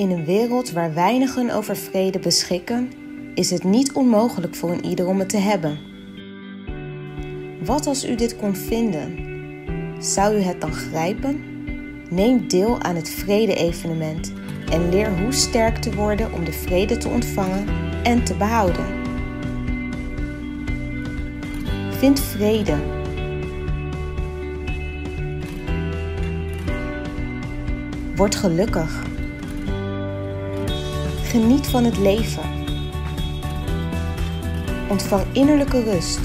In een wereld waar weinigen over vrede beschikken, is het niet onmogelijk voor een ieder om het te hebben. Wat als u dit kon vinden? Zou u het dan grijpen? Neem deel aan het vrede-evenement en leer hoe sterk te worden om de vrede te ontvangen en te behouden. Vind vrede. Word gelukkig. Geniet van het leven. Ontvang innerlijke rust.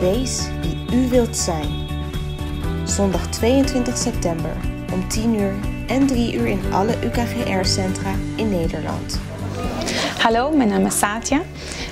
Wees wie u wilt zijn. Zondag 22 september om 10 uur en 3 uur in alle UKGR-centra in Nederland. Hallo, mijn naam is Satya.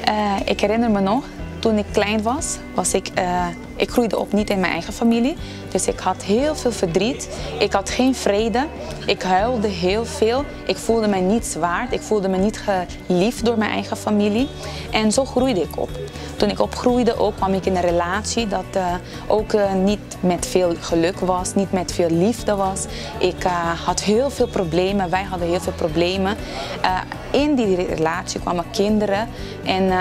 Uh, ik herinner me nog, toen ik klein was, was ik, uh, ik groeide op niet in mijn eigen familie. Dus ik had heel veel verdriet. Ik had geen vrede. Ik huilde heel veel. Ik voelde me niet waard. Ik voelde me niet geliefd door mijn eigen familie. En zo groeide ik op. Toen ik opgroeide ook kwam ik in een relatie dat uh, ook uh, niet met veel geluk was, niet met veel liefde was. Ik uh, had heel veel problemen, wij hadden heel veel problemen. in die relatie kwamen kinderen en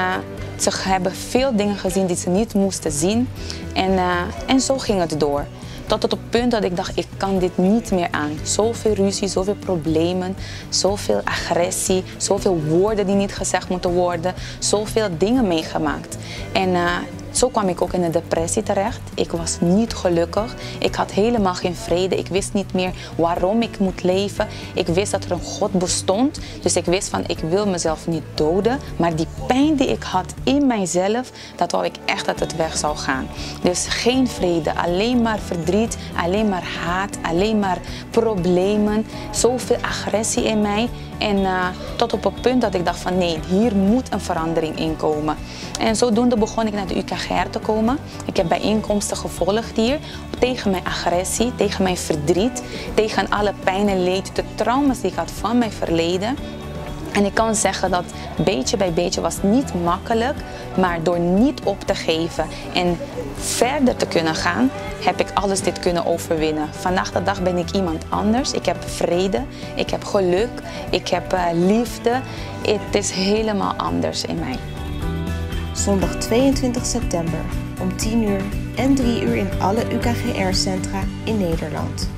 ze hebben veel dingen gezien die ze niet moesten zien. En, en zo ging het door. Tot het punt dat ik dacht, ik kan dit niet meer aan. Zoveel ruzie, zoveel problemen, zoveel agressie, zoveel woorden die niet gezegd moeten worden, zoveel dingen meegemaakt. En uh, zo kwam ik ook in een depressie terecht. Ik was niet gelukkig. Ik had helemaal geen vrede. Ik wist niet meer waarom ik moet leven. Ik wist dat er een God bestond. Dus ik wist van ik wil mezelf niet doden. Maar die pijn die ik had in mijzelf, dat wou ik echt dat het weg zou gaan. Dus geen vrede, alleen maar verdriet, alleen maar haat, alleen maar problemen. Zoveel agressie in mij. En uh, tot op het punt dat ik dacht van nee, hier moet een verandering in komen. En zodoende begon ik naar de UKGR te komen. Ik heb bijeenkomsten gevolgd hier tegen mijn agressie, tegen mijn verdriet, tegen alle pijn en leed, de trauma's die ik had van mijn verleden. En ik kan zeggen dat beetje bij beetje was niet makkelijk, maar door niet op te geven en verder te kunnen gaan, heb ik alles dit kunnen overwinnen. Vandaag de dag ben ik iemand anders. Ik heb vrede, ik heb geluk, ik heb uh, liefde. Het is helemaal anders in mij. Zondag 22 september om 10 uur en 3 uur in alle UKGR-centra in Nederland.